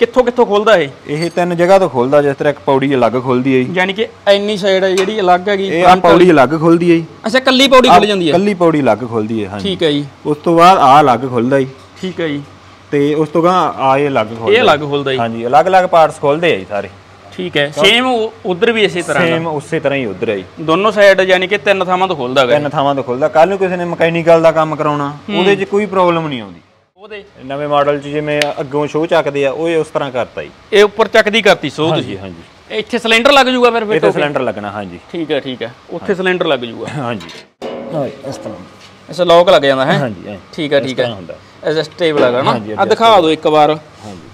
ਕਿੱਥੋਂ ਕਿੱਥੋਂ ਖੁੱਲਦਾ ਇਹ? ਇਹ ਤਿੰਨ ਜਗ੍ਹਾ ਤੋਂ ਖੁੱਲਦਾ ਜਿਸ ਤਰ੍ਹਾਂ ਇੱਕ ਪੌੜੀ ਅਲੱਗ ਖੁੱਲਦੀ ਹੈ ਜੀ। ਯਾਨੀ ਕਿ ਇੰਨੀ ਸਾਈਡ ਹੈ ਜਿਹੜੀ ਅਲੱਗ ਹੈਗੀ ਇਹ ਆ ਪੌੜੀ ਅਲੱਗ ਖੁੱਲਦੀ ਹੈ ਜੀ। ਅੱਛਾ ਕੱਲੀ ਪੌੜੀ ਖੁੱਲ ਜਾਂਦੀ ਹੈ? ਕੱਲੀ ਪੌੜੀ ਅਲੱਗ ਖੁੱਲਦੀ ਹੈ ਹਾਂਜੀ। ਠੀਕ ਹੈ ਜੀ। ਉਸ ਤੋਂ ਬਾਅਦ ਆ ਅਲੱਗ ਖੁੱਲਦਾ ਜੀ। ਠੀਕ ਹੈ ਜੀ। ਤੇ ਉਸ ਤੋਂ ਗਾਂ ਆ ਇਹ ਅਲੱਗ ਖੁੱਲਦਾ ਇਹ ਅਲੱਗ ਖੁੱਲਦਾ ਜੀ। ਹਾਂਜੀ ਅਲੱਗ-ਅਲੱਗ ਪਾਰਟਸ ਖੁੱਲਦੇ ਆ ਜੀ ਸਾਰੇ। ਠੀਕ ਹੈ। ਸੇਮ ਉਧਰ ਵੀ ਇਸੇ ਤਰ੍ਹਾਂ ਸੇਮ ਉਸੇ ਤਰ੍ਹਾਂ ਹੀ ਉਧਰ ਹੈ ਜੀ। ਦੋਨੋਂ ਸਾਈਡ ਯਾਨੀ ਕਿ ਤਿੰਨ ਥਾਵਾਂ ਤੋਂ ਖੁੱਲਦਾ ਹੈਗਾ ਤਿੰਨ ਥਾਵਾਂ ਤੋਂ ਖੁੱਲਦਾ। ਕੱਲ ਨੂੰ ਕਿਸੇ ਨੇ ਮਕੈਨੀਕਲ ਦਾ ਕੰਮ ਕਰਾਉਣਾ ਉਹਦੇ 'ਚ ਕੋਈ ਪ੍ਰੋਬਲਮ ਨਹੀਂ ਆਉਂਦੀ। ਉਹਦੇ ਨਵੇਂ ਮਾਡਲ 'ਚ ਜਿਵੇਂ ਅੱਗੋਂ ਸ਼ੋਅ ਚੱਕਦੇ ਆ ਉਹ ਉਸ ਤਰ੍ਹਾਂ ਕਰਤਾ ਜੀ। ਇਹ ਉੱਪਰ ਚੱਕਦੀ ਕਰਤੀ ਸੋ ਤੁਸੀਂ? ਹਾਂਜੀ ਹਾਂਜੀ। ਇੱਥੇ ਸਿਲੰਡਰ ਲੱਗ ਜੂਗਾ ਫਿਰ ਫਿਰ ਤੇ ਸਿਲੰਡਰ ਲੱਗਣਾ ਹਾਂਜੀ। ਠੀਕ ਹੈ ਠੀਕ ਹੈ। ਉੱਥੇ ਸਿਲੰਡਰ ਲੱਗ ਜੂਗਾ। ਹਾਂਜੀ। ਹਾਂ ਇਸ ਤਰ੍ਹਾਂ। ਅੱਛਾ ਲੋਕ ਲੱਗ ਜਾਂਦਾ ਹੈ? ਹਾਂਜੀ। ਠੀਕ ਹੈ ਠੀਕ ਹੈ। ਐਡਜਸਟੇਬਲ ਹੈਗਾ ਨਾ ਹਾਂਜੀ, ਆ ਦਿਖਾ ਦਿਓ ਇੱਕ ਵਾਰ। ਹਾਂਜੀ।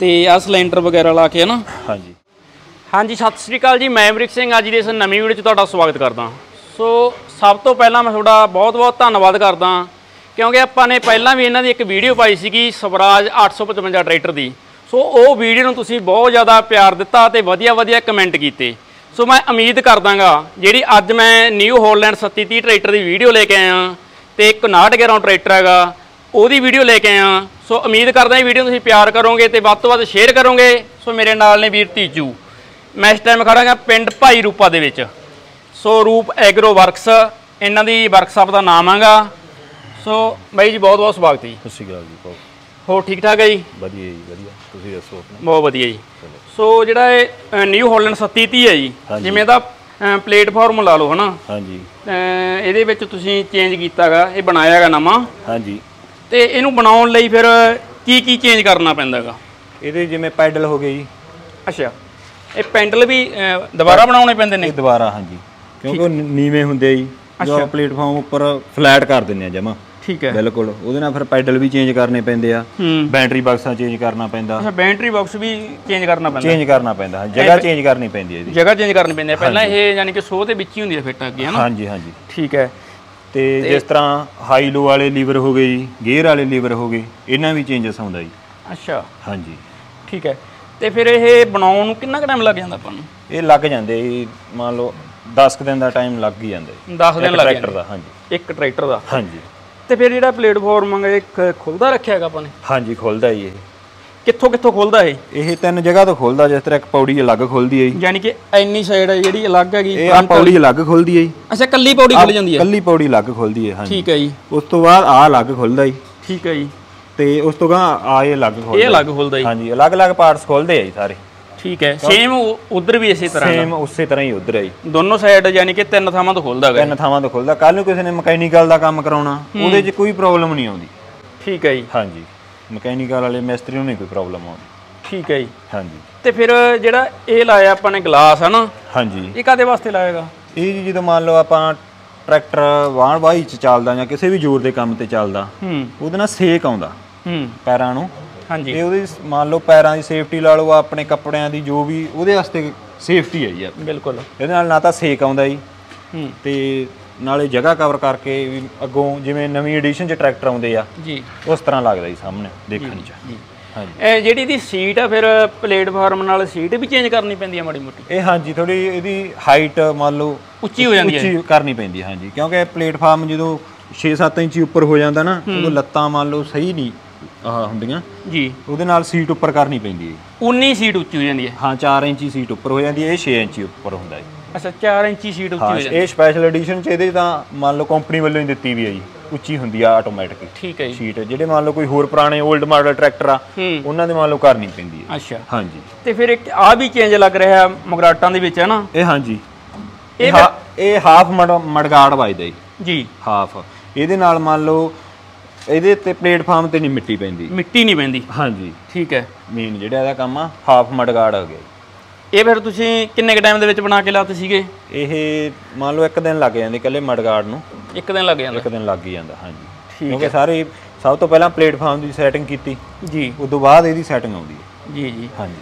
ਤੇ ਆ ਸਿਲੰਡਰ ਵਗੈਰਾ ਲਾ ਕੇ ਨਾ ਹਾਂਜੀ। ਹਾਂਜੀ ਸਤਿ ਸ੍ਰੀ ਅਕਾਲ ਜੀ ਮੈਂ ਅਮਰਿਕ ਸਿੰਘ ਅੱਜ ਦੀ ਇਸ ਨਵੀਂ ਵੀਡੀਓ 'ਚ ਤੁਹਾਡਾ ਸਵਾਗਤ ਕਰਦਾ। ਸੋ ਸਭ ਤੋਂ ਪਹਿਲਾਂ ਮੈਂ ਤੁਹਾਡਾ ਬਹੁਤ-ਬਹੁਤ ਧੰਨਵਾਦ ਕਰਦਾ। ਕਿਉਂਕਿ ਆਪਾਂ ਨੇ ਪਹਿਲਾਂ ਵੀ ਇਹਨਾਂ ਦੀ ਇੱਕ ਵੀਡੀਓ ਪਾਈ ਸੀਗੀ ਸਵਰਾਜ 855 ਟਰੈਕਟਰ ਦੀ। ਸੋ ਉਹ ਵੀਡੀਓ ਨੂੰ ਤੁਸੀਂ ਬਹੁਤ ਜ਼ਿਆਦਾ ਪਿਆਰ ਦਿੱਤਾ ਤੇ ਵਧੀਆ-ਵਧੀਆ ਕਮੈਂਟ ਕੀਤੇ। ਸੋ ਮੈਂ ਉਮੀਦ ਕਰਦਾਗਾ, ਜਿਹੜੀ ਅੱਜ ਮੈਂ ਨਿਊ ਹੋਲੈਂਡ 3730 ਟਰੈਕਟਰ ਦੀ ਵੀਡੀਓ ਲੈ ਕੇ ਆਇਆ ਤੇ ਇੱਕ 5911 ਟਰੈਕਟਰ ਹੈਗਾ, ਉਹਦੀ ਵੀਡੀਓ ਲੈ ਕੇ ਆਇਆ। ਸੋ ਉਮੀਦ ਕਰਦਾ ਇਹ ਵੀਡੀਓ ਤੁਸੀਂ ਪਿਆਰ ਕਰੋਗੇ ਤੇ ਵੱਧ ਤੋਂ ਵੱਧ ਸ਼ੇਅਰ ਕਰੋਗੇ। ਸੋ ਮੇਰੇ ਨਾਲ ਨੇ ਵੀਰ ਤੀਜੂ। ਮੈਂ ਇਸ ਟਾਈਮ ਖੜਾਂਗਾ ਪਿੰਡ ਭਾਈ ਰੂਪਾ ਦੇ ਵਿੱਚ। ਸੋ ਰੂਪ ਐਗਰੋ ਵਰਕਸ, ਇਹਨਾਂ ਦੀ ਵਰਕਸ਼ਾਪ ਦਾ ਨਾਮ ਹੈਗਾ। ਸੋ ਬਾਈ ਜੀ ਬਹੁਤ ਬਹੁਤ ਸਵਾਗਤ ਜੀ। ਸਤਿ ਸ਼੍ਰੀ ਅਕਾਲ ਜੀ ਬਹੁਤ ਹੋਰ ਠੀਕ ਠਾਕ ਹੈ ਜੀ? ਵਧੀਆ ਜੀ ਵਧੀਆ। ਤੁਸੀਂ ਦੱਸੋ ਆਪਣਾ? ਬਹੁਤ ਵਧੀਆ ਜੀ। ਸੋ ਜਿਹੜਾ ਇਹ ਨਿਊ ਹੋਲੈਂਡ 3730 ਹੈ ਜੀ। ਜਿਵੇਂ ਇਹਦਾ ਪਲੇਟਫਾਰਮ ਲਾ ਲਓ ਹਨਾ? ਹਾਂਜੀ। ਇਹਦੇ ਵਿੱਚ ਤੁਸੀਂ ਚੇਂਜ ਕੀਤਾਗਾ ਇਹ ਬਣਾਇਆ ਹੈਗਾ ਨਵਾਂ। ਹਾਂਜੀ। ਤੇ ਇਹਨੂੰ ਬਣਾਉਣ ਲਈ ਫਿਰ ਕੀ ਕੀ ਚੇਂਜ ਕਰਨਾ ਪੈਂਦਾ ਹੈਗਾ ਇਹਦੇ ਜਿਵੇਂ ਪੈਡਲ ਹੋ ਗਏ ਜੀ। ਅੱਛਾ। ਇਹ ਪੈਂਡਲ ਵੀ ਦੁਬਾਰਾ ਬਣਾਉਣੇ ਪੈਂਦੇ ਨੇ? ਦੁਬਾਰਾ ਹਾਂਜੀ। ਕਿਉਂਕਿ ਨੀਵੇਂ ਹੁੰਦੇ ਜੀ। ਜੋ ਪਲੇਟਫਾਰਮ ਉੱਪਰ ਫਲੈਟ ਕਰ ਦਿੰਦੇ ਆ ਜਮਾ। ਠੀਕ ਹੈ। ਬਿਲਕੁਲ। ਉਹਦੇ ਨਾਲ ਫਿਰ ਪੈਡਲ ਵੀ ਚੇਂਜ ਕਰਨੇ ਪੈਂਦੇ ਆ। ਬੈਟਰੀ ਬਾਕਸਾਂ ਚੇਂਜ ਕਰਨਾ ਪੈਂਦਾ। ਅੱਛਾ ਬੈਟਰੀ ਬਾਕਸ ਵੀ ਚੇਂਜ ਕਰਨਾ ਪੈਂਦਾ। ਚੇਂਜ ਕਰਨਾ ਪੈਂਦਾ। ਜਗ੍ਹਾ ਚੇਂਜ ਕਰਨੀ ਪੈਂਦੀ ਹੈ ਇਹਦੀ। ਜਗ੍ਹਾ ਚੇਂਜ ਕਰਨੀ ਪੈਂਦੀ ਹੈ। ਪਹਿਲਾਂ ਇਹ ਯਾਨੀ ਕਿ ਸੋਹ ਦੇ ਵਿੱਚ ਹੀ ਹੁੰਦੀ ਹੈ ਫਿੱਟ ਅੱਗੇ ਹਨਾ? ਹਾਂਜੀ ਹਾਂਜੀ। ਠੀਕ ਹੈ। ਤੇ ਜਿਸ ਤਰ੍ਹਾਂ ਹਾਈ ਲੋ ਵਾਲੇ ਲੀਵਰ ਹੋ ਗਏ ਜੀ ਗੇਅਰ ਵਾਲੇ ਲੀਵਰ ਹੋ ਗਏ ਇਹਨਾਂ ਵੀ ਚੇਂਜਸ ਆਉਂਦਾ ਜੀ। ਅੱਛਾ। ਹਾਂਜੀ। ਠੀਕ ਹੈ। ਤੇ ਫਿਰ ਇਹ ਬਣਾਉਣ ਨੂੰ ਕਿੰਨਾ ਕੁ ਟਾਈਮ ਲੱਗ ਜਾਂਦਾ ਆਪਾਂ ਨੂੰ? ਇਹ ਲੱਗ ਜਾਂਦੇ ਜੀ ਮੰਨ ਲਓ 10 ਕੁ ਦਿਨ ਦਾ ਟਾਈਮ ਲੱਗ ਹੀ ਜਾਂਦਾ ਜੀ। 10 ਦਿਨ ਲੱਗ ਟਰੈਕਟਰ ਜਾਂਦੇ। ਦਾ ਹਾਂਜੀ। ਇੱਕ ਟਰੈਕਟਰ ਦਾ। ਹਾਂਜੀ। ਤੇ ਫਿਰ ਜਿਹੜਾ ਪਲੇਟਫਾਰਮ ਹੈ ਇੱਕ ਖੁੱਲਦਾ ਰੱਖਿਆ ਹੈਗਾ ਆਪਾਂ ਨੇ? ਹਾਂਜੀ ਖੁੱਲਦਾ ਜੀ ਇਹ। ਕਿੱਥੋਂ ਕਿੱਥੋਂ ਖੁੱਲਦਾ ਇਹ? ਇਹ ਤਿੰਨ ਜਗ੍ਹਾ ਤੋਂ ਖੁੱਲਦਾ ਜਿਸ ਤਰ੍ਹਾਂ ਇੱਕ ਪੌੜੀ ਅਲੱਗ ਖੁੱਲਦੀ ਹੈ ਜੀ। ਯਾਨੀ ਕਿ ਇੰਨੀ ਸਾਈਡ ਹੈ ਜਿਹੜੀ ਅਲੱਗ ਹੈਗੀ ਇਹ ਆ ਪੌੜੀ ਅਲੱਗ ਖੁੱਲਦੀ ਹੈ ਜੀ। ਅੱਛਾ ਕੱਲੀ ਪੌੜੀ ਖੁੱਲ ਜਾਂਦੀ ਹੈ? ਕੱਲੀ ਪੌੜੀ ਅਲੱਗ ਖੁੱਲਦੀ ਹੈ ਹਾਂਜੀ। ਠੀਕ ਹੈ ਜੀ। ਉਸ ਤੋਂ ਬਾਅਦ ਆ ਅਲੱਗ ਖੁੱਲਦਾ ਜੀ। ਠੀਕ ਹੈ ਜੀ। ਤੇ ਉਸ ਤੋਂ ਗਾਂ ਆ ਇਹ ਅਲੱਗ ਖੁੱਲਦਾ ਇਹ ਅਲੱਗ ਖੁੱਲਦਾ ਜੀ। ਹਾਂਜੀ ਅਲੱਗ-ਅਲੱਗ ਪਾਰਟਸ ਖੁੱਲਦੇ ਆ ਜੀ ਸਾਰੇ। ਠੀਕ ਹੈ। ਸੇਮ ਉਧਰ ਵੀ ਇਸੇ ਤਰ੍ਹਾਂ ਸੇਮ ਉਸੇ ਤਰ੍ਹਾਂ ਹੀ ਉਧਰ ਹੈ ਜੀ। ਦੋਨੋਂ ਸਾਈਡ ਯਾਨੀ ਕਿ ਤਿੰਨ ਥਾਵਾਂ ਤੋਂ ਖੁੱਲਦਾ ਹੈਗਾ ਤਿੰਨ ਥਾਵਾਂ ਤੋਂ ਖੁੱਲਦਾ। ਕੱਲ ਨੂੰ ਕਿਸੇ ਨੇ ਮਕੈਨੀਕਲ ਦਾ ਕੰਮ ਕਰਾਉਣਾ ਉਹਦੇ 'ਚ ਕੋਈ ਪ੍ਰੋਬਲਮ ਨਹੀਂ ਆਉਂਦੀ। ਠੀਕ ਹੈ ਜੀ। ਹਾਂਜੀ। ਮਕੈਨੀਕਲ ਵਾਲੇ ਮਿਸਤਰੀ ਨੂੰ ਨਹੀਂ ਕੋਈ ਪ੍ਰੋਬਲਮ ਆਉਂਦੀ। ਠੀਕ ਹੈ ਜੀ। ਹਾਂਜੀ। ਤੇ ਫਿਰ ਜਿਹੜਾ ਇਹ ਲਾਇਆ ਆਪਾਂ ਨੇ ਗਲਾਸ ਹਨਾ? ਹਾਂਜੀ। ਇਹ ਕਾਦੇ ਵਾਸਤੇ ਲਾਏਗਾ ਇਹ ਜੀ ਜਦੋਂ ਮੰਨ ਲਓ ਆਪਾਂ ਟਰੈਕਟਰ ਵਾਹਣ ਵਾਹੀ 'ਚ ਚੱਲਦਾ ਜਾਂ ਕਿਸੇ ਵੀ ਜ਼ੋਰ ਦੇ ਕੰਮ ਤੇ ਚੱਲਦਾ ਹੂੰ। ਉਹਦੇ ਨਾਲ ਸੇਕ ਆਉਂਦਾ। ਹੂੰ। ਪੈਰਾਂ ਨੂੰ। ਹਾਂਜੀ। ਤੇ ਉਹਦੀ ਮੰਨ ਲਓ ਪੈਰਾਂ ਦੀ ਸੇਫਟੀ ਲਾ ਲਓ ਆਪਣੇ ਕੱਪੜਿਆਂ ਦੀ ਜੋ ਵੀ ਉਹਦੇ ਵਾਸਤੇ ਸੇਫਟੀ ਹੈ ਜੀ। ਬਿਲਕੁਲ। ਇਹਦੇ ਨਾਲ ਨਾ ਤਾਂ ਸੇਕ ਆਉਂਦਾ ਜੀ। ਹੂੰ। ਤੇ ਨਾਲੇ ਜਗ੍ਹਾ ਕਵਰ ਕਰਕੇ ਵੀ ਅੱਗੋਂ ਜਿਵੇਂ ਨਵੀਂ ਐਡੀਸ਼ਨ 'ਚ ਟਰੈਕਟਰ ਆਉਂਦੇ ਆ ਜੀ। ਉਸ ਤਰ੍ਹਾਂ ਲੱਗਦਾ ਜੀ ਸਾਹਮਣੇ ਦੇਖਣ 'ਚ। ਜੀ। ਹਾਂਜੀ। ਇਹ ਜਿਹੜੀ ਦੀ ਸੀਟ ਆ ਫਿਰ ਪਲੇਟਫਾਰਮ ਨਾਲ ਸੀਟ ਵੀ ਚੇਂਜ ਕਰਨੀ ਪੈਂਦੀ ਹੈ ਮਾੜੀ ਮੋਟੀ? ਇਹ ਹਾਂਜੀ ਥੋੜੀ ਇਹਦੀ ਹਾਈਟ ਮੰਨ ਲਓ ਉੱਚੀ ਹੋ ਜਾਂਦੀ ਹੈ। ਉੱਚੀ ਕਰਨੀ ਪੈਂਦੀ ਹਾਂਜੀ। ਕਿਉਂਕਿ ਪਲੇਟਫਾਰਮ ਜਦੋਂ 6-7 ਇੰਚੀ ਉੱਪਰ ਹੋ ਜਾਂਦਾ ਨਾ ਉਦੋਂ ਲੱਤਾਂ ਮੰਨ ਲਓ ਸਹੀ ਨਹੀਂ ਆਹ ਹੁੰਦੀਆਂ? ਜੀ। ਉਹਦੇ ਨਾਲ ਸੀਟ ਉੱਪਰ ਕਰਨੀ ਪੈਂਦੀ ਹੈ। 19 ਸੀਟ ਉੱਚੀ ਹੋ ਜਾਂਦੀ ਹੈ। ਹਾਂ 4 ਇੰਚੀ ਸੀਟ ਉੱਪਰ ਹੋ ਜਾਂਦੀ ਹੈ ਇਹ 6 ਇੰਚੀ ਉੱਪਰ ਹੁੰਦਾ ਹੈ। ਅੱਛਾ 4 ਇੰਚੀ ਸੀਟ ਉੱਚੀ ਹਾਂ ਹੋ ਜਾਂਦੀ ਇਹ ਸਪੈਸ਼ਲ ਐਡੀਸ਼ਨ ਚ ਇਹਦੇ ਤਾਂ ਮੰਨ ਲਓ ਕੰਪਨੀ ਵੱਲੋਂ ਹੀ ਦਿੱਤੀ ਵੀ ਹੈ ਜੀ। ਉੱਚੀ ਹੁੰਦੀ ਆ ਆਟੋਮੈਟਿਕ ਠੀਕ ਹੈ ਜੀ। ਸੀਟ ਜਿਹੜੇ ਮੰਨ ਲਓ ਕੋਈ ਹੋਰ ਪੁਰਾਣੇ 올ਡ ਮਾਡਲ ਟਰੈਕਟਰ ਆ ਹੂੰ। ਉਹਨਾਂ ਦੇ ਮੰਨ ਲਓ ਕਰਨੀ ਪੈਂਦੀ ਹੈ। ਅੱਛਾ। ਹਾਂਜੀ। ਤੇ ਫਿਰ ਇੱਕ ਆ ਵੀ ਚੇਂਜ ਲੱਗ ਰਿਹਾ ਮਗਰਾਟਾਂ ਦੇ ਵਿੱਚ ਹੈ ਨਾ? ਇਹ ਹਾਂਜੀ। ਇਹ ਇਹ ਹਾ- ਇਹ ਹਾਫ ਮੜਗਾੜ ਵੱਜਦਾ ਜੀ ਜੀ। ਹਾਫ ਇਹਦੇ ਨਾਲ ਮੰਨ ਲਓ ਇਹਦੇ ਤੇ ਪਲੇਟਫਾਰਮ ਤੇ ਨਹੀਂ ਮਿੱਟੀ ਪੈਂਦੀ। ਮਿੱਟੀ ਨਹੀਂ ਪੈਂਦੀ। ਹਾਂਜੀ। ਠੀਕ ਹੈ। ਮੇਨ ਜਿਹੜਾ ਇਹਦਾ ਕੰਮ ਆ ਹਾਫ ਮੜਗਾੜ ਹੋ ਗਿਆ। ਇਹ ਫਿਰ ਤੁਸੀਂ ਕਿੰਨੇ ਕ ਟਾਈਮ ਦੇ ਵਿੱਚ ਬਣਾ ਕੇ ਲਾਤੇ ਸੀਗੇ? ਇਹ ਮੰਨ ਲਓ ਇੱਕ ਦਿਨ ਲੱਗ ਜਾਂਦੇ ਇਕੱਲੇ ਮੜਗਾੜ ਨੂੰ। ਇੱਕ ਦਿਨ ਲੱਗ ਜਾਂਦਾ। ਇੱਕ ਦਿਨ ਲੱਗ ਹੀ ਜਾਂਦਾ ਹਾਂਜੀ। ਠੀਕ ਕਿਉਂਕਿ ਸਾਰੇ ਸਭ ਤੋਂ ਪਹਿਲਾਂ ਪਲੇਟਫਾਰਮ ਦੀ ਸੈਟਿੰਗ ਕੀਤੀ। ਜੀ। ਉਸ ਤੋਂ ਬਾਅਦ ਇਹਦੀ ਸੈਟਿੰਗ ਆਉਂਦੀ ਹੈ। ਜੀ ਜੀ। ਹਾਂਜੀ।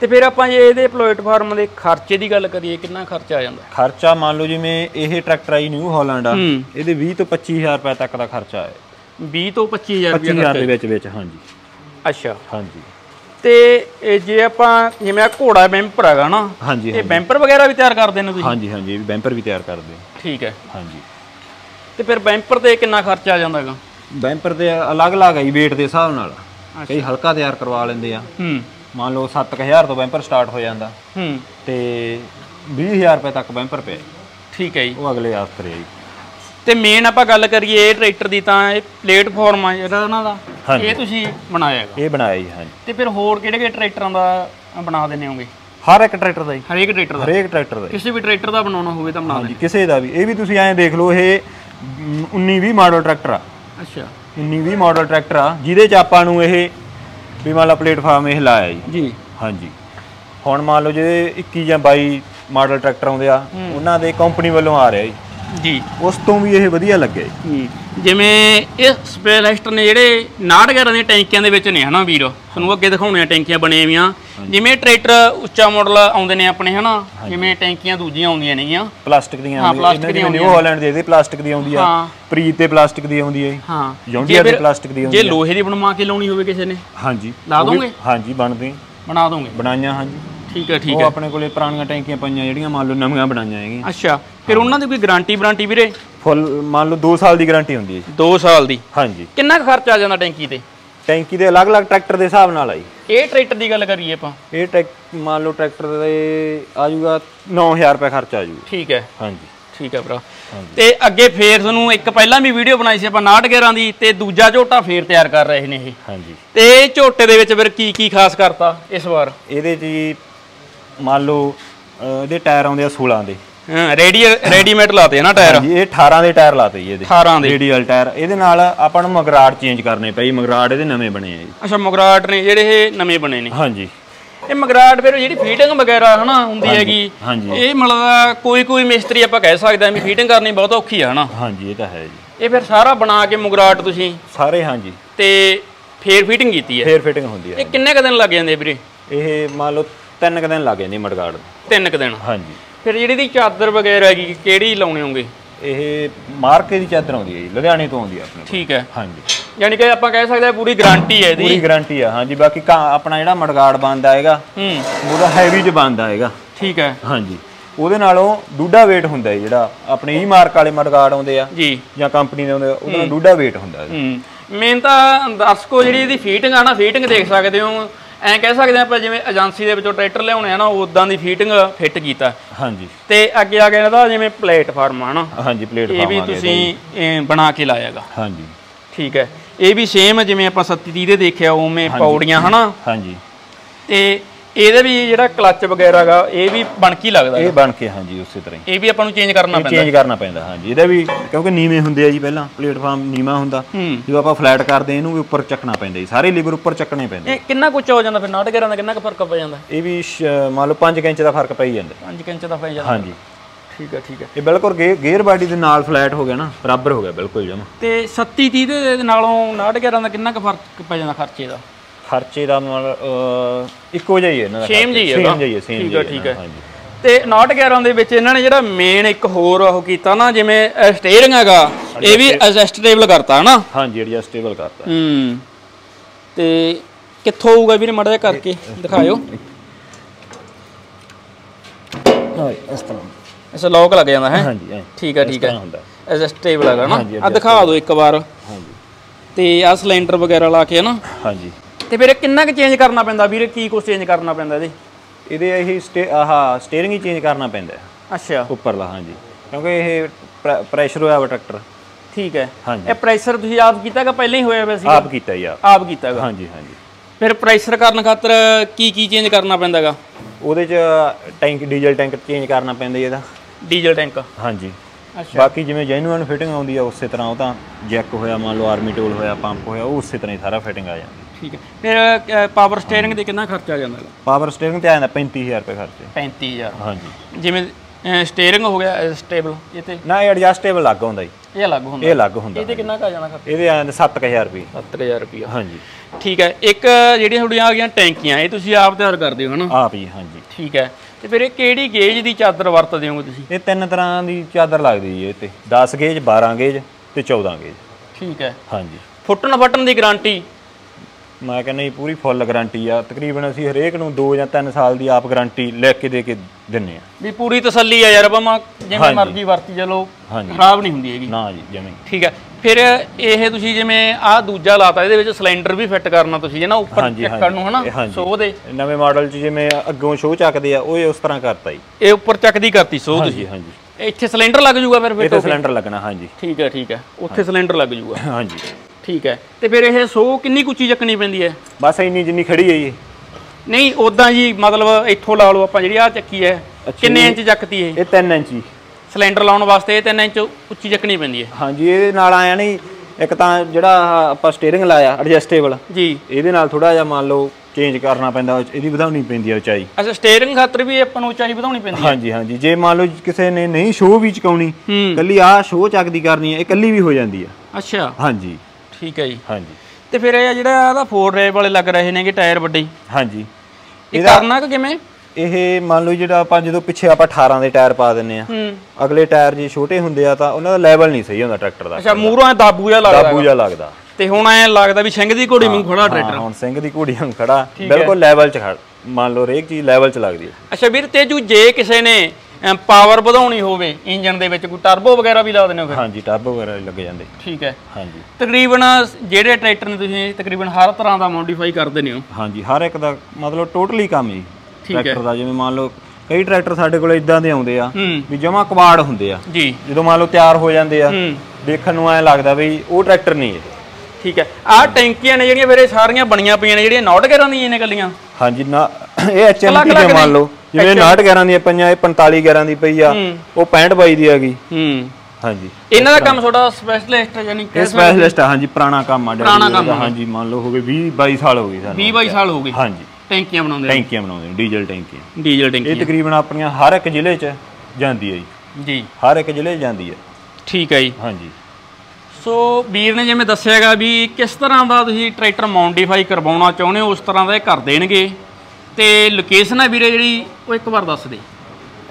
ਤੇ ਫਿਰ ਆਪਾਂ ਜੇ ਇਹਦੇ ਪਲੇਟਫਾਰਮ ਦੇ ਖਰਚੇ ਦੀ ਗੱਲ ਕਰੀਏ ਕਿੰਨਾ ਖਰਚਾ ਆ ਜਾਂਦਾ? ਖਰਚਾ ਮੰਨ ਲਓ ਜਿਵੇਂ ਇਹ ਟਰੈਕਟਰ ਆਈ ਨਿਊ ਹਾਲੈਂਡ ਆ। ਹੂੰ। ਇਹਦੇ 20 ਤੋਂ 25000 ਰੁਪਏ ਤੱਕ ਦਾ ਖਰਚਾ ਹੈ। 20 ਤੋਂ 25000 ਰੁਪਏ 25000 ਦੇ ਵਿੱਚ ਵਿੱਚ ਹਾਂਜੀ। ਅੱਛਾ। ਹਾਂਜੀ। ਤੇ ਇਹ ਜੇ ਆਪਾਂ ਜਿਵੇਂ ਆ ਘੋੜਾ ਬੈਂਪਰ ਹੈਗਾ ਨਾ ਹਾਂਜੀ ਇਹ ਬੈਂਪਰ ਵਗੈਰਾ ਵੀ ਤਿਆਰ ਕਰਦੇ ਨੇ ਤੁਸੀਂ? ਹਾਂਜੀ ਹਾਂਜੀ ਇਹ ਵੀ ਬੈਂਪਰ ਵੀ ਤਿਆਰ ਕਰਦੇ। ਹਾਂ। ਠੀਕ ਹੈ। ਹਾਂਜੀ। ਤੇ ਫਿਰ ਬੈਂਪਰ ਤੇ ਕਿੰਨਾ ਖਰਚਾ ਆ ਜਾਂਦਾ ਹੈਗਾ? ਬੈਂਪਰ ਦੇ ਅਲੱਗ-ਅਲੱਗ ਹੈ ਜੀ weight ਦੇ ਹਿਸਾਬ ਨਾਲ। ਕਈ ਹਲਕਾ ਤਿਆਰ ਕਰਵਾ ਲੈਂਦੇ ਆ। ਹੂੰ। ਮੰਨ ਲਓ 7000 ਤੋਂ ਬੈਂਪਰ ਸਟਾਰਟ ਹੋ ਜਾਂਦਾ। ਹੂੰ। ਤੇ 20000 ਰੁਪਏ ਤੱਕ ਬੈਂਪਰ ਪਿਆ। ਜੀ। ਠੀਕ ਹੈ ਜੀ। ਉਹ ਅਗਲੇ ਆਸਤਰੇ ਜੀ। ਤੇ ਮੇਨ ਆਪਾਂ ਗੱਲ ਕਰੀਏ ਇਹ ਟਰੈਕਟਰ ਦੀ ਤਾਂ ਇਹ ਪਲੇਟਫਾਰਮ ਆ ਜਿਹੜਾ ਉਹਨਾਂ ਦਾ। ਇਹ ਤੁਸੀਂ ਬਣਾਇਆ ਹੈਗਾ। ਇਹ ਬਣਾਇਆ ਜੀ ਹਾਂਜੀ। ਤੇ ਫਿਰ ਹੋਰ ਕਿਹੜੇ ਕਿਹੜੇ ਟਰੈਕਟਰਾਂ ਦਾ ਬਣਾ ਦਿੰਦੇ ਹੋਗੇ? ਹਰ ਇੱਕ ਟਰੈਕਟਰ ਦਾ ਜੀ। ਹਰੇਕ ਟਰੈਕਟਰ ਦਾ? ਹਰੇਕ ਟਰੈਕਟਰ ਦਾ ਜੀ। ਕਿਸੇ ਵੀ ਟਰੈਕਟਰ ਦਾ ਬਣਾਉਣਾ ਹੋਵੇ ਤਾਂ ਬਣਾ ਹਾਂਜੀ ਕਿਸੇ ਦਾ ਵੀ। ਇਹ ਵੀ ਤੁਸੀਂ ਐਂ ਦੇਖ ਲਓ ਇਹ 19 20 ਮਾਡਲ ਟਰੈਕਟਰ ਆ। ਅੱਛਾ। 19 20 ਮਾਡਲ ਟਰੈਕਟਰ ਆ ਜਿਹਦੇ ਚ ਆਪਾਂ ਨੂੰ ਇਹ ਵੀ ਮੰਨ ਲਾ ਪਲੇਟਫਾਰਮ ਇਹ ਲਾਇਆ ਜੀ। ਜੀ। ਹਾਂਜੀ। ਹੁਣ ਮੰਨ ਲਓ ਜਿਹੜੇ 21 ਜਾਂ 22 ਮਾਡਲ ਟਰੈਕਟਰ ਆਉਂਦੇ ਆ ਉਹਨਾਂ ਦੇ ਕੰਪਨੀ ਵੱਲੋਂ ਆ ਰਿਹਾ ਜੀ। ਜੀ। ਉਸ ਤੋਂ ਵੀ ਇਹ ਵਧੀਆ ਲੱਗਿਆ ਜੀ। ਜਿਵੇਂ ਇਹ ਸਪੈਸ਼ਲਿਸਟ ਨੇ ਜਿਹੜੇ 911 ਦੀਆਂ ਟੈਂਕੀਆਂ ਦੇ ਵਿੱਚ ਨੇ ਹਨਾ ਵੀਰ? ਤੁਹਾਨੂੰ ਅੱਗੇ ਦਿਖਾਉਣੇ ਆ ਟੈਂਕੀਆਂ ਬਣੀਆਂ ਵੀਆਂ ਜਿਵੇਂ ਟਰੈਕਟਰ ਉੱਚਾ ਮਾਡਲ ਆਉਂਦੇ ਨੇ ਆਪਣੇ ਹਨਾ? ਜਿਵੇਂ ਟੈਂਕੀਆਂ ਦੂਜੀਆਂ ਆਉਂਦੀਆਂ ਨੇਗੀਆਂ। ਪਲਾਸਟਿਕ ਦੀਆਂ ਆਉਂਦੀਆਂ। ਦੀ ਨਿਊ ਹਾਲੈਂਡ ਦੀ ਇਹਦੀ ਪਲਾਸਟਿਕ ਦੀ ਆਉਂਦੀ ਆ। ਪ੍ਰੀਤ ਤੇ ਪਲਾਸਟਿਕ ਦੀ ਆਉਂਦੀ ਹੈ ਜੀ। ਹਾਂ। ਜੌਂਡੀਆ ਦੀ ਪਲਾਸਟਿਕ ਦੀ ਆਉਂਦੀ ਜੇ ਲੋਹੇ ਦੀ ਬਣਵਾ ਕੇ ਲਾਉਣੀ ਹੋਵੇ ਕਿਸੇ ਨੇ? ਹਾਂਜੀ। ਲਾ ਦੋਗੇ? ਹਾਂਜੀ ਬਣਦੇ ਬਣਾ ਦੋਗੇ? ਬਣਾਈਆਂ ਹਾਂਜੀ। ਠੀਕ ਹੈ ਠੀਕ ਉਹ ਹੈ। ਆਪਣੇ ਕੋਲੇ ਪੁਰਾਣੀਆਂ ਟੈਂਕੀਆਂ ਪਈਆਂ ਜਿਹੜੀਆਂ ਮੰਨ ਲਓ ਨਵੀਆਂ ਬਣਾਈਆਂ ਹੈਗੀਆਂ। ਅੱਛਾ ਫਿਰ ਉਹਨਾਂ ਦੀ ਕੋਈ ਗਾਰੰਟੀ ਵਾਰੰਟੀ ਵੀਰੇ? ਫੁੱਲ ਮੰਨ ਲਓ 2 ਸਾਲ ਦੀ ਗਾਰੰਟੀ ਹੁੰਦੀ ਹੈ ਜੀ। 2 ਸਾਲ ਦੀ? ਹਾਂਜੀ। ਕਿੰਨਾ ਕੁ ਖਰਚ ਆ ਜਾਂਦਾ ਟੈਂਕੀ ਤੇ? ਟੈਂਕੀ ਦੇ ਅਲੱਗ-ਅਲੱਗ ਟਰੈਕਟਰ ਦੇ ਹਿਸਾਬ ਨਾਲ ਆ ਜੀ। ਇਹ ਟਰੈਕਟਰ ਦੀ ਗੱਲ ਕਰੀਏ ਆਪਾਂ। ਇਹ ਟਰੈਕ ਮੰਨ ਲਓ ਟਰੈਕਟਰ ਦੇ ਆ ਜਾਊਗਾ 9000 ਰੁਪਏ ਖਰਚ ਆ ਜਾਊਗਾ ਠੀਕ ਹੈ। ਹਾਂਜੀ। ਠੀਕ ਹੈ ਭਰਾ। ਤੇ ਅੱਗੇ ਫੇਰ ਤੁਹਾਨੂੰ ਇੱਕ ਪਹਿਲਾਂ ਵੀ ਵੀਡੀਓ ਬਣਾਈ ਸੀ ਆਪਾਂ 911 ਦੀ ਤੇ ਦੂਜਾ ਝੋਟਾ ਫੇਰ ਤਿਆਰ ਕਰ ਰਹੇ ਨੇ ਇਹ। ਹਾਂਜੀ। ਤੇ ਝੋਟੇ ਦੇ ਵਿੱਚ ਫਿਰ ਕੀ ਕੀ ਖਾਸ ਕਰਤਾ ਇਸ ਵਾਰ? ਇਹਦੇ 'ਚ ਜੀ ਮੰਨ ਲਓ ਇਹਦੇ ਟਾਇਰ ਆਉਂਦੇ ਆ 16 ਦੇ। ਹਾਂ ਰੈਡੀ ਰੈਡੀਮੇਡ ਲਾਤੇ ਨਾ ਟਾਇਰ? ਹਾਂਜੀ ਇਹ 18 ਦੇ ਟਾਇਰ ਲਾਤੇ ਜੀ ਇਹਦੇ। 18 ਦੇ। Radial tyre. ਇਹਦੇ ਨਾਲ ਆਪਾਂ ਨੂੰ ਮਗਰਾੜ ਚੇਂਜ ਕਰਨੇ ਪਈ ਮਗਰਾੜ ਇਹਦੇ ਨਵੇਂ ਬਣੇ ਆ ਜੀ। ਅੱਛਾ ਮਗਰਾਟ ਨੇ ਜਿਹੜੇ ਇਹ ਨਵੇਂ ਬਣੇ ਨੇ। ਹਾਂਜੀ। ਇਹ ਮਗਰਾਟ ਫਿਰ ਜਿਹੜੀ ਫੀਟਿੰਗ ਵਗੈਰਾ ਹਨਾ ਹੁੰਦੀ ਹੈਗੀ ਇਹ ਮਤਲਬ ਕੋਈ ਕੋਈ ਮਿਸਤਰੀ ਆਪਾਂ ਕਹਿ ਸਕਦੇ ਵੀ ਫੀਟਿੰਗ ਕਰਨੀ ਬਹੁਤ ਔਖੀ ਆ ਹਨਾ। ਹਾਂਜੀ ਇਹ ਤਾਂ ਹੈ ਜੀ। ਇਹ ਫਿਰ ਸਾਰਾ ਬਣਾ ਕੇ ਮਗਰਾਟ ਤੁਸੀਂ? ਸਾਰੇ ਹਾਂਜੀ। ਤੇ ਫੇਰ ਫੀਟਿੰਗ ਕੀਤੀ ਹੈ? ਫੇਰ ਫਿਟਿੰਗ ਹੁੰਦੀ ਹੈ ਇਹ ਕਿੰਨੇ ਕ ਦਿਨ ਲੱਗ ਜਾਂਦੇ ਵੀਰੇ? ਇਹ ਮੰਨ ਲਓ ਤਿੰਨ ਕੁ ਦਿਨ ਲੱਗ ਜਾਂਦੇ ਮੜਗਾੜ ਤਿੰਨ ਕ ਦਿਨ। ਹਾਂਜੀ। ਫਿਰ ਜਿਹੜੀ ਦੀ ਚਾਦਰ ਵਗੈਰਾ ਹੈਗੀ ਕਿਹੜੀ ਲਾਉਣੇ ਹੋਗੇ ਇਹ ਮਾਰਕੇ ਦੀ ਚਾਦਰ ਆਉਂਦੀ ਹੈ ਜੀ ਲੁਧਿਆਣੇ ਤੋਂ ਆਉਂਦੀ ਹੈ ਆਪਣੇ ਕੋਲ। ਠੀਕ ਹੈ। ਹਾਂਜੀ। ਯਾਨੀ ਕਿ ਆਪਾਂ ਕਹਿ ਸਕਦੇ ਹਾਂ ਪੂਰੀ ਗਾਰੰਟੀ ਹੈ ਇਹਦੀ। ਪੂਰੀ ਗਾਰੰਟੀ ਆ ਹਾਂਜੀ ਬਾਕੀ ਆਪਣਾ ਜਿਹੜਾ ਮੜਗਾੜ ਬੰਦਾ ਹੈਗਾ ਹੂੰ। ਉਹਦਾ ਹੈਵੀ ਚ ਬੰਦਾ ਹੈਗਾ। ਠੀਕ ਹੈ। ਹਾਂਜੀ। ਉਹਦੇ ਨਾਲੋਂ ਡੂਡਾ weight ਹੁੰਦਾ ਹੈ ਜਿਹੜਾ ਆਪਣੇ ਈ ਮਾਰਕ ਵਾਲੇ ਮੜਗਾੜ ਆਉਂਦੇ ਆ ਜੀ। ਜਾਂ ਕੰਪਨੀ ਦੇ ਆਉਂਦੇ ਆ ਉਹਦਾ ਡੂਡਾ weight ਹੁੰਦਾ ਹੈ। ਹੂੰ। ਮੇਨ ਤਾਂ ਦਰਸ਼ਕੋ ਜਿਹੜੀ ਇਹਦੀ ਫੀਟਿੰਗ ਆ ਨਾ ਫੀਟਿੰਗ ਦੇਖ ਸਕਦੇ ਹੋ। ਐਂ ਕਹਿ ਸਕਦੇ ਆਪਾਂ ਜਿਵੇਂ ਏਜੰਸੀ ਦੇ ਵਿੱਚੋਂ ਟਰੈਕਟਰ ਲਿਆਉਣੇ ਆ ਨਾ ਉਦਾਂ ਦੀ ਫੀਟਿੰਗ ਫਿੱਟ ਕੀਤਾ। ਹਾਂਜੀ। ਤੇ ਅੱਗੇ ਆ ਗਿਆ ਇਹਦਾ ਜਿਵੇਂ ਪਲੇਟਫਾਰਮ ਆ ਨਾ ਹਾਂਜੀ ਇਹ ਪਲੇਟਫਾਰਮ ਵੀ ਆ ਗਿਆ ਤੁਸੀਂ ਇਹ ਬਣਾ ਕੇ ਲਾਇਆਗਾ। ਹਾਂਜੀ। ਠੀਕ ਹੈ। ਇਹ ਵੀ ਸੇਮ ਜਿਵੇਂ ਆਪਾਂ 3730 ਦੇ ਦੇਖਿਆ ਉਵੇਂ ਪੌੜੀਆਂ ਹਨਾ। ਹਾਂਜੀ। ਤੇ ਇਹਦੇ ਵੀ ਜਿਹੜਾ ਕਲੱਚ ਵਗੈਰਾ ਗਾ ਇਹ ਵੀ ਬਣ ਕੇ ਲੱਗਦਾ ਇਹ ਬਣ ਕੇ ਹਾਂਜੀ ਉਸੇ ਤਰ੍ਹਾਂ ਹੀ। ਇਹ ਵੀ ਆਪਾਂ ਨੂੰ ਚੇਂਜ ਕਰਨਾ ਪੈਂਦਾ। ਚੇਂਜ ਕਰਨਾ ਪੈਂਦਾ ਹਾਂਜੀ। ਇਹਦਾ ਵੀ ਕਿਉਂਕਿ ਨੀਵੇਂ ਹੁੰਦੇ ਆ ਜੀ ਪਹਿਲਾਂ ਪਲੇਟਫਾਰਮ ਨੀਵਾ ਹੁੰਦਾ। ਜਦੋਂ ਆਪਾਂ ਫਲੈਟ ਕਰਦੇ ਇਹਨੂੰ ਵੀ ਉੱਪਰ ਚੱਕਣਾ ਪੈਂਦਾ ਜੀ। ਸਾਰੇ ਲੀਵਰ ਉੱਪਰ ਚੱਕਣੇ ਪੈਂਦੇ ਇਹ ਕਿੰਨਾ ਕੁ ਹੋ ਜਾਂਦਾ ਫਿਰ? ਨਾਟਕਰਾਂ ਦਾ ਕਿੰਨਾ ਕੁ ਫ਼ਰਕ ਪੈ ਜਾਂਦਾ? ਇਹ ਵੀ ਮੰਨ ਲਓ 5 ਇੰਚ ਦਾ ਫ਼ਰਕ ਪਈ ਜਾਂਦਾ। 5 ਇੰਚ ਦਾ ਪੈ ਜਾਂਦਾ। ਹਾਂਜੀ। ਠੀਕ ਹੈ ਠੀਕ ਹੈ ਇਹ ਬਿਲਕੁਲ ਗੇਅਰ ਬਾਡੀ ਦੇ ਨਾਲ ਫਲੈਟ ਹੋ ਗਿਆ ਨਾ ਬਰਾਬਰ ਹੋ ਗਿਆ ਬਿਲਕੁਲ ਜਮਾ। ਤੇ 37 30 ਦੇ ਨਾਲੋਂ 911 ਦਾ ਕਿੰਨਾ ਕੁ ਫ਼ਰਕ ਪੈ ਜਾਂਦਾ ਖਰਚੇ ਦਾ? ਖਰਚੇ ਦਾ ਅਹ, ਇੱਕੋ ਜਿਹਾ ਹੀ ਹੈ ਇਹਨਾਂ ਦਾ Same ਜਿਹੀ ਸੇਮ ਹੈਗਾ। ਜਿਹਾ ਹੀ ਹੈ ਸੇਮ ਠੀਕ ਹੈ, ਠੀਕ ਹੈ। ਤੇ 911 ਦੇ ਵਿੱਚ ਇਹਨਾਂ ਨੇ ਜਿਹੜਾ ਮੇਨ ਇੱਕ ਹੋਰ ਉਹ ਕੀਤਾ ਨਾ ਜਿਵੇਂ ਸਟੀਅਰਿੰਗ ਹੈਗਾ ਇਹ ਵੀ ਐਡਜਸਟੇਬਲ ਕਰਤਾ ਹਨਾ? ਹਾਂਜੀ ਐਡਜਸਟੇਬਲ ਕਰਤਾ। ਹੂੰ। ਤੇ ਕਿੱਥੋਂ ਆਊਗਾ ਵੀਰੇ ਮੜਾ ਜਿਹਾ ਕਰਕੇ ਦਿਖਾਇਓ। ਹਾਂ ਇਸ ਤਰ੍ਹਾਂ। ਅੱਛਾ ਲੋਕ ਲੱਗ ਜਾਂਦਾ ਹੈ? ਹਾਂਜੀ। ਠੀਕ ਹੈ ਠੀਕ ਹੈ ਐਡਜਸਟੇਬਲ ਹੈਗਾ ਨਾ ਆ ਦਿਖਾ ਦਿਓ ਇੱਕ ਵਾਰ। ਹਾਂਜੀ। ਤੇ ਆ ਸਿਲੰਡਰ ਵਗੈਰਾ ਲਾ ਕੇ ਹਨਾ? ਹਾਂਜੀ। ਤੇ ਫਿਰ ਇਹ ਕਿੰਨਾ ਕੁ ਚੇਂਜ ਕਰਨਾ ਪੈਂਦਾ? ਵੀਰੇ ਕੀ ਕੁਝ ਚੇਂਜ ਕਰਨਾ ਪੈਂਦਾ ਇਹਦੇ? ਇਹਦੇ ਇਹੀ ਸਟੇ ਆਹ ਸਟੀਅਰਿੰਗ ਹੀ ਚੇਂਜ ਕਰਨਾ ਪੈਂਦਾ ਹੈ। ਅੱਛਾ। ਉੱਪਰਲਾ ਹਾਂਜੀ। ਕਿਉਂਕਿ ਇਹ ਪ੍ਰੈਸ਼ਰ ਹੋਇਆ ਵਾ ਟਰੈਕਟਰ ਠੀਕ ਹੈ। ਇਹ ਪ੍ਰੈਸ਼ਰ ਤੁਸੀਂ ਆਪ ਕੀਤਾ ਕਿ ਪਹਿਲਾਂ ਹੀ ਹੋਇਆ ਹੋਇਆ ਸੀ ਆਪ ਕੀਤਾ ਜੀ ਆਪ। ਆਪ ਕੀਤਾ ਹਾਂਜੀ ਹਾਂਜੀ। ਫਿਰ ਪ੍ਰੈਸ਼ਰ ਕਰਨ ਖਾਤਰ ਕੀ ਕੀ ਚੇਂਜ ਕਰਨਾ ਪੈਂਦਾ ਹੈਗਾ? ਉਹਦੇ ਚ ਟੈਂਕ ਡੀਜ਼ਲ ਟੈਂਕ ਚੇਂਜ ਕਰਨਾ ਪੈਂਦਾ ਇਹਦਾ। ਡੀਜ਼ਲ ਟੈਂਕ ਹਾਂਜੀ। ਅੱਛਾ। ਬਾਕੀ ਜਿਵੇਂ ਜੈਨੂਅਨ ਫਿਟਿੰਗ ਆਉਂਦੀ ਆ ਉਸੇ ਤਰ੍ਹਾਂ ਉਹ ਤਾਂ ਜੈਕ ਹੋਇਆ ਮੰਨ ਲਓ ਆਰਮੀ ਟੂਲ ਹੋਇਆ ਪੰਪ ਹੋਇਆ ਉਹ ਉਸੇ ਤਰ੍ਹਾਂ ਹੀ ਸਾਰਾ ਫਿਟਿੰਗ ਆ ਜਾਂਦੀ। ਠੀਕ ਹੈ। ਫਿਰ ਪਾਵਰ ਸਟੀਅਰਿੰਗ ਤੇ ਕਿੰਨਾ ਖਰਚਾ ਆ ਜਾਂਦਾ ਪਾਵਰ ਸਟੀਅਰਿੰਗ ਤੇ ਆ ਜਾਂਦਾ 35000 ਰੁਪਏ ਖਰਚੇ। 35000 ਹਾਂਜੀ। ਜਿਵੇਂ ਸਟੀਅਰਿੰਗ ਹੋ ਗਿਆ ਸਟੇਬਲ ਇਹ ਤੇ ਨਾ ਇਹ ਐਡਜਸਟੇਬਲ ਲੱਗ ਹੁੰਦਾ ਜੀ। ਇਹ ਅਲੱਗ ਹੁੰਦਾ। ਇਹ ਅਲੱਗ ਹੁੰਦਾ। ਇਹ ਤੇ ਕਿੰਨਾ ਕੁ ਆ ਜਾਣਾ ਖਰਚਾ? ਇਹਦੇ ਆ ਜਾਂਦੇ 7000 ਰੁਪਏ। 7000 ਰੁਪਇਆ। ਹਾਂਜੀ। ਠੀਕ ਹੈ। ਇੱਕ ਜਿਹੜੀਆਂ ਤੁਹਾਡੀਆਂ ਆ ਗਈਆਂ ਟੈਂਕੀਆਂ ਇਹ ਤੁਸੀਂ ਆਪ ਤਿਆਰ ਕਰਦੇ ਹੋ ਹਨਾ? ਆਪ ਹੀ ਹਾਂਜੀ। ਠੀਕ ਹੈ। ਤੇ ਫਿਰ ਇਹ ਕਿਹੜੀ ਗੇਜ ਦੀ ਚਾਦਰ ਵਰਤਦੇ ਹੋ ਤੁਸੀਂ? ਇਹ ਤਿੰਨ ਤਰ੍ਹਾਂ ਦੀ ਚਾਦਰ ਲੱਗਦੀ ਜੀ ਇਹ ਤੇ। 10 ਗੇਜ 12 ਗੇਜ ਤੇ 14 ਗੇਜ ਠੀਕ ਹੈ। ਹਾਂਜੀ। ਫੁੱਟਣ ਫਟਣ ਦੀ ਗਾਰੰਟੀ? ਮੈਂ ਕਹਿੰਦਾ ਜੀ ਪੂਰੀ ਫੁੱਲ ਗਾਰੰਟੀ ਆ। ਤਕਰੀਬਨ ਅਸੀਂ ਹਰੇਕ ਨੂੰ 2 ਜਾਂ 3 ਸਾਲ ਦੀ ਆਪ ਗਾਰੰਟੀ ਲੈ ਕੇ ਦੇ ਕੇ ਦਿੰਨੇ ਆ। ਵੀ ਪੂਰੀ ਤਸੱਲੀ ਆ ਯਾਰ ਭਾਵੇਂ ਜਿਵੇਂ। ਮਰਜ਼ੀ ਵਰਤੀ ਚਲੋ ਖਰਾਬ ਨਹੀਂ ਹੁੰਦੀ ਹੈਗੀ। ਨਾ ਜੀ ਜਮੇ ਠੀਕ ਹੈ। ਫਿਰ ਇਹ ਤੁਸੀਂ ਜਿਵੇਂ ਆਹ ਦੂਜਾ ਲਾਤਾ ਇਹਦੇ ਵਿੱਚ ਸਿਲੰਡਰ ਵੀ ਫਿੱਟ ਕਰਨਾ ਤੁਸੀਂ ਜਨਾ ਉੱਪਰ ਚੱਕਣ ਨੂੰ ਹਨਾ। ਸੋ ਉਹਦੇ ਨਵੇਂ ਮਾਡਲ 'ਚ ਜਿਵੇਂ ਅੱਗੋਂ ਸ਼ੋਅ ਚੱਕਦੇ ਆ ਉਹ ਉਸ ਤਰ੍ਹਾਂ ਕਰਤਾ ਜੀ। ਇਹ ਉੱਪਰ ਚੱਕਦੀ ਕਰਤੀ ਸੋ ਤੁਸੀਂ। ਹਾਂਜੀ। ਇੱਥੇ ਸਿਲੰਡਰ ਲੱਗ ਜੂਗਾ ਫਿਰ ਫਿੱਟ ਤੇ ਸਿਲੰਡਰ ਲੱਗਣਾ ਹਾਂਜੀ। ਠੀਕ ਹੈ ਠੀਕ ਹੈ। ਉੱਥੇ ਸਿਲੰਡਰ ਲੱਗ ਜੂਗਾ। ਹਾਂਜੀ। ਠੀਕ ਹੈ। ਤੇ ਫਿਰ ਇਹ ਸੋ ਕਿੰਨੀ ਕੁ ਉੱਚੀ ਚੱਕਣੀ ਪੈਂਦੀ ਹੈ? ਬਸ ਇੰਨੀ ਜਿੰਨੀ ਖੜੀ ਹੈ ਜੀ। ਨਹੀਂ ਉਦਾਂ ਜੀ ਮਤਲਬ ਇੱਥੋਂ ਲਾ ਲਓ ਆਪਾਂ ਜਿਹੜੀ ਆ ਚੱਕੀ ਹੈ ਕਿੰਨੇ ਇੰਚ ਚੱਕਤੀ ਇਹ? ਇਹ 3 ਇੰਚ ਜੀ। ਸਿਲੰਡਰ ਲਾਉਣ ਵਾਸਤੇ ਇਹ 3 ਇੰਚ ਉੱਚੀ ਚੱਕਣੀ ਪੈਂਦੀ ਹੈ। ਹਾਂਜੀ ਇਹਦੇ ਨਾਲ ਆਇਆ ਨਹੀਂ ਇੱਕ ਤਾਂ ਜਿਹੜਾ ਆਪਾਂ ਸਟੀਅਰਿੰਗ ਲਾਇਆ ਐਡਜਸਟੇਬਲ ਜੀ। ਇਹਦੇ ਨਾਲ ਥੋੜਾ ਜਿਹਾ ਮੰਨ ਲਓ ਚੇਂਜ ਕਰਨਾ ਪੈਂਦਾ ਇਹਦੀ ਵਧਾਉਣੀ ਪੈਂਦੀ ਹੈ ਉਚਾਈ। ਅੱਛਾ ਸਟੀਅਰਿੰਗ ਖਾਤਰ ਵੀ ਆਪਾਂ ਨੂੰ ਉਚਾਈ ਵਧਾਉਣੀ ਪੈਂਦੀ ਹੈ? ਹਾਂਜੀ ਹਾਂਜੀ। ਜੇ ਮੰਨ ਲਓ ਕਿਸੇ ਨੇ ਨਹੀਂ ਸ਼ੋਅ ਵੀ ਚਕਾਉਣੀ ਕੱਲੀ ਆਹ ਸ਼ੋਅ ਚੱਕਦੀ ਕਰਨੀ ਹੈ ਇਹ ਕੱਲੀ ਵੀ ਹੋ ਜਾਂਦੀ ਹੈ। ਅੱਛਾ। ਹਾਂਜੀ। ਠੀਕ ਹੈ ਜੀ। ਹਾਂਜੀ। ਤੇ ਫਿਰ ਇਹ ਜਿਹੜਾ ਇਹਦਾ 4 ਰੇਵ ਵਾਲੇ ਲੱਗ ਰਹੇ ਨੇਗੇ ਟਾਇਰ ਵੱਡੇ। ਹਾਂਜੀ। ਇਹ ਕਰਨਾ ਕਿ ਕਿਵੇਂ? ਇਹ ਮੰਨ ਲਓ ਜਿਹੜਾ ਆਪਾਂ ਜਦੋਂ ਪਿੱਛੇ ਆਪਾਂ 18 ਦੇ ਟਾਇਰ ਪਾ ਦਿੰਨੇ ਆ ਅਗਲੇ ਟਾਇਰ ਜੇ ਛੋਟੇ ਹੁੰਦੇ ਆ ਤਾਂ ਉਹਨਾਂ ਦਾ ਲੈਵਲ ਨਹੀਂ ਸਹੀ ਹੁੰਦਾ ਟਰੈਕਟਰ ਦਾ। ਅੱਛਾ ਮੂਹਰੋਂ ਐ ਦਾਬੂ ਜਿਹਾ ਲੱਗਦਾ ਦਾਬੂ ਜਿਹਾ ਲੱਗਦਾ। ਤੇ ਹੁਣ ਐ ਲੱਗਦਾ ਵੀ ਸਿੰਘ ਦੀ ਘੋੜੀ ਵਾਂਗ ਖੜਾ ਟਰੈਕਟਰ ਹੁਣ ਸਿੰਘ ਦੀ ਘੋੜੀ ਵਾਂਗ ਖੜਾ। ਬਿਲਕੁਲ ਲੈਵਲ 'ਚ ਖੜ ਮੰਨ ਲਓ ਹਰੇਕ ਚੀਜ਼ ਲੈਵਲ 'ਚ ਲੱਗਦੀ ਹੈ। ਅੱਛਾ ਵੀਰ ਤੇਜੂ ਜੇ ਕਿਸੇ ਨੇ ਪਾਵਰ ਵਧਾਉਣੀ ਹੋਵੇ ਇੰਜਨ ਦੇ ਵਿੱਚ ਕੋਈ ਟਰਬੋ ਵਗੈਰਾ ਵੀ ਲਾ ਦਿੰਦੇ ਹੋ ਫਿਰ? ਹਾਂਜੀ ਟਰਬੋ ਵਗੈਰਾ ਲੱਗ ਜਾਂਦੇ। ਠੀਕ ਹੈ। ਹਾਂਜੀ। ਤਕਰੀਬਨ ਜਿਹੜੇ ਟਰੈਕਟਰ ਨੇ ਤੁਸੀਂ ਤਕਰੀਬਨ ਹਰ ਤਰ੍ਹਾਂ ਦਾ ਮੋਡੀਫਾਈ ਕਰ ਦਿੰਦੇ ਹੋ। ਹਾਂਜੀ ਹਰ ਇੱਕ ਦਾ ਮਤਲਬ ਟੋਟਲੀ ਕੰਮ ਹੈ। ਟਰੈਕਟਰ ਦਾ ਜਿਵੇਂ ਮੰਨ ਲਓ ਕਈ ਟਰੈਕਟਰ ਸਾਡੇ ਕੋਲ ਇਦਾਂ ਦੇ ਆਉਂਦੇ ਆ ਵੀ ਜਮਾ ਕਬਾੜ ਹੁੰਦੇ ਆ। ਜੀ। ਜਦੋਂ ਮੰਨ ਲਓ ਤਿਆਰ ਹੋ ਜਾਂਦੇ ਆ ਦੇਖਣ ਨੂੰ ਐ ਲੱਗਦਾ ਵੀ ਉਹ ਟਰੈਕਟਰ ਨਹੀਂ ਹੈ ਠੀਕ ਹੈ। ਆਹ ਟੈਂਕੀਆਂ ਨੇ ਜਿਹੜੀਆਂ ਫਿਰ ਸਾਰੀਆਂ ਬਣੀਆਂ ਪਈਆਂ ਨੇ ਜਿਹੜੀਆਂ ਨੌਟ ਗੇਰਾਂ ਦੀਆਂ ਨੇ ਕੱਲੀਆਂ ਹਾਂਜੀ ਨਾ ਇਹ ਐਚਐਮਟੀ ਅਲੱਗ ਦੇ। ਮੰਨ ਲਓ। ਜਿਵੇਂ 69 11 ਦੀਆਂ ਪਈਆਂ ਇਹ 45 11 ਦੀ ਪਈ ਆ ਹੂੰ। ਉਹ 65 22 ਦੀ ਹੈਗੀ। ਹੂੰ। ਹਾਂਜੀ। ਇਹਨਾਂ ਦਾ ਕੰਮ ਤੁਹਾਡਾ ਸਪੈਸ਼ਲਿਸਟ ਯਾਨੀ ਇਹ ਕਿ ਸਪੈਸ਼ਲਿਸਟ ਆ ਹਾਂਜੀ ਪੁਰਾਣਾ ਕੰਮ ਆ ਪੁਰਾਣਾ ਕੰਮ ਦਾ। ਹਾਂਜੀ ਮੰਨ ਲਓ ਹੋ ਗਏ 20 22 ਸਾਲ ਹੋ ਗਏ ਸਾਨੂੰ। 20 22 ਸਾਲ ਹੋ ਗਏ। ਹਾਂਜੀ। ਟੈਂਕੀਆਂ ਬਣਾਉਂਦੇ ਟੈਂਕੀਆਂ ਬਣਾਉਂਦੇ ਡੀਜ਼ਲ ਟੈਂਕੀਆਂ। ਡੀਜ਼ਲ ਇਹ ਟੈਂਕੀਆਂ। ਤਕਰੀਬਨ ਆਪਣੀਆਂ ਹਰ ਇੱਕ ਜ਼ਿਲ੍ਹੇ 'ਚ ਜਾਂਦੀ ਹੈ ਜੀ। ਜੀ। ਹਰ ਇੱਕ ਜ਼ਿਲ੍ਹੇ 'ਚ ਜਾਂਦੀ ਹੈ ਠੀਕ ਹੈ ਜੀ। ਹਾਂਜੀ। ਸੋ ਵੀਰ ਨੇ ਜਿਵੇਂ ਦੱਸਿਆਗਾ ਵੀ ਕਿਸ ਤਰ੍ਹਾਂ ਦਾ ਤੁਸੀਂ ਟਰੈਕਟਰ ਮੋਡੀਫਾਈ ਕਰਵਾਉਣਾ ਚਾਹੁੰਦੇ ਹੋ ਉਸ ਤਰ੍ਹਾਂ ਦਾ ਇਹ ਕਰ ਦੇਣਗੇ। ਤੇ ਲੋਕੇਸ਼ਨ ਹੈ ਵੀਰੇ ਜਿਹੜੀ ਉਹ ਇੱਕ ਵਾਰ ਦੱਸ ਦੇ।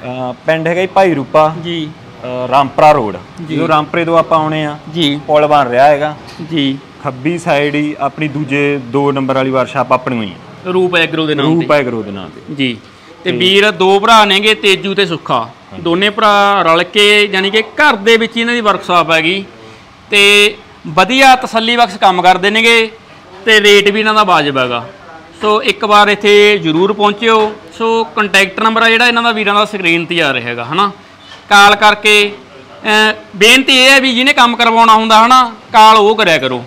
ਅਹ ਪਿੰਡ ਹੈਗਾ ਜੀ ਭਾਈ ਰੂਪਾ। ਜੀ। ਅਹ ਰਾਮਪਰਾ ਰੋਡ। ਜਦੋਂ ਰਾਮਪਰੇ ਤੋਂ ਆਪਾਂ ਆਉਣੇ ਆ ਜੀ। ਪੁਲ ਬਣ ਰਿਹਾ ਹੈਗਾ। ਜੀ। ਖੱਬੀ ਸਾਈਡ ਹੀ ਆਪਣੀ ਦੂਜੇ 2 ਨੰਬਰ ਵਾਲੀ ਵਰਕਸ਼ਾਪ ਆਪਣੀ ਹੋਈ ਹੈ। ਰੂਪ ਐਗਰੋ ਦੇ ਨਾਮ ਰੂਪ ਐਗਰੋ ਦੇ ਨਾਮ ਤੇ। ਤੇ ਜੀ। ਤੇ ਵੀਰ ਦੋ ਭਰਾ ਨੇਗੇ ਤੇਜੂ ਤੇ ਸੁੱਖਾ। ਦੋਨੇ ਭਰਾ ਰਲ ਕੇ ਯਾਨੀ ਕਿ ਘਰ ਦੇ ਵਿੱਚ ਹੀ ਇਹਨਾਂ ਦੀ ਵਰਕਸ਼ਾਪ ਹੈਗੀ। ਤੇ ਵਧੀਆ ਤਸੱਲੀ ਬਖਸ਼ ਕੰਮ ਕਰਦੇ ਨੇਗੇ ਤੇ ਰੇਟ ਵੀ ਇਹਨਾਂ ਦਾ ਵਾਜਬ ਹੈਗਾ। ਸੋ ਇੱਕ ਵਾਰ ਇੱਥੇ ਜ਼ਰੂਰ ਪਹੁੰਚਿਓ। ਸੋ ਕੰਟੈਕਟ ਨੰਬਰ ਆ ਜਿਹੜਾ ਇਹਨਾਂ ਦਾ ਵੀਰਾਂ ਦਾ ਸਕਰੀਨ ਤੇ ਆ ਰਿਹਾ ਹੈਗਾ ਹਨਾ? ਕਾਲ ਕਰਕੇ ਬੇਨਤੀ ਇਹ ਹੈ ਵੀ ਜਿਹਨੇ ਕੰਮ ਕਰਵਾਉਣਾ ਹੁੰਦਾ ਹਨਾ ਕਾਲ ਉਹ ਕਰਿਆ ਕਰੋ।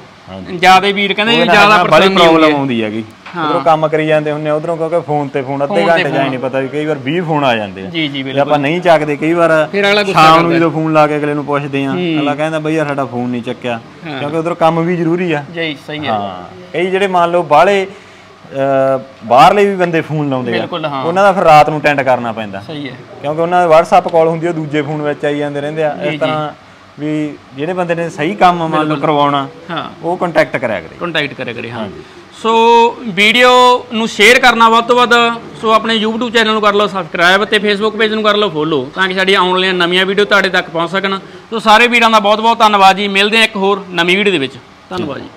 ਜ਼ਿਆਦਾ ਵੀਰ ਕਹਿੰਦੇ ਵੀ ਜ਼ਿਆਦਾ ਪ੍ਰੋਬਲਮ ਆਉਂਦੀ ਹੈਗੀ। ਉਧਰੋਂ ਕੰਮ ਕਰੀ ਜਾਂਦੇ ਹੁੰਨੇ ਉਧਰੋਂ ਕਿਉਂਕਿ ਫੋਨ ਤੇ ਫੋਨ ਅੱਧੇ ਘੰਟੇ ਜਾਈ ਨਹੀਂ ਪਤਾ ਵੀ ਕਈ ਵਾਰ 20 ਫੋਨ ਆ ਜਾਂਦੇ ਆ। ਜੀ ਜੀ ਜੇ ਆਪਾਂ ਨਹੀਂ ਚੱਕਦੇ ਕਈ ਵਾਰ ਫਿਰ ਅਗਲਾ ਗੁੱਸਾ ਸ਼ਾਮ ਨੂੰ ਜਦੋਂ ਫੋਨ ਲਾ ਕੇ ਅਗਲੇ ਨੂੰ ਪੁੱਛਦੇ ਆ ਅਗਲਾ ਕਹਿੰਦਾ ਬਈ ਯਾਰ ਸਾਡਾ ਫੋਨ ਨਹੀਂ ਚੱਕਿਆ ਕਿਉਂਕਿ ਉਧਰੋਂ ਕੰਮ ਵੀ ਜ਼ਰੂਰੀ ਆ। ਜੀ ਸਹੀ ਹੈ। ਹਾਂ। ਕਈ ਜਿਹੜੇ ਮੰਨ ਲਓ ਬਾਹਲੇ ਬਾਹਰਲੇ ਵੀ ਬੰਦੇ ਫੋਨ ਲਾਉਂਦੇ ਆ। ਉਹਨਾਂ ਦਾ ਫਿਰ ਰਾਤ ਨੂੰ ਅਟੈਂਡ ਕਰਨਾ ਪੈਂਦਾ। ਸਹੀ ਹੈ। ਕਿਉਂਕਿ ਉਹਨਾਂ ਦੇ WhatsApp ਕਾਲ ਹੁੰਦੀ ਆ ਦੂਜੇ ਫੋਨ ਵਿੱਚ ਆਈ ਜਾਂਦੇ ਰਹਿੰਦੇ ਆ। ਇਸ ਤਰ੍ਹਾਂ ਵੀ ਜਿਹੜੇ ਬੰਦੇ ਨੇ ਸਹੀ ਕੰਮ ਮੰਨ ਲਓ ਕਰਵਾਉਣਾ ਹਾਂ। ਉਹ ਕੰਟੈਕਟ ਕਰਿਆ ਕਰੇ। ਕੰਟੈਕਟ ਕਰਿਆ ਕਰੇ ਹਾਂ। ਸੋ ਵੀਡੀਓ ਨੂੰ ਸ਼ੇਅਰ ਕਰਨਾ ਵੱਧ ਤੋਂ ਵੱਧ ਸੋ ਆਪਣੇ YouTube ਚੈਨਲ ਨੂੰ ਕਰ ਲਓ ਸਬਸਕ੍ਰਾਈਬ ਤੇ Facebook ਪੇਜ ਨੂੰ ਕਰ ਲਓ ਫੋਲੋ ਤਾਂ ਕਿ ਸਾਡੀਆਂ ਆਉਣ ਵਾਲੀਆਂ ਨਵੀਆਂ ਵੀਡੀਓ ਤੁਹਾਡੇ ਤੱਕ ਪਹੁੰਚ ਸਕਣ। ਸੋ ਸਾਰੇ ਵੀਰਾਂ ਦਾ ਬਹੁਤ ਬਹੁਤ ਧੰਨਵਾਦ ਜੀ। ਮਿਲਦੇ ਹਾਂ ਇੱਕ ਹੋਰ ਨਵੀਂ ਵੀਡੀਓ ਦੇ ਵਿੱਚ। ਧੰਨਵਾਦ ਜੀ।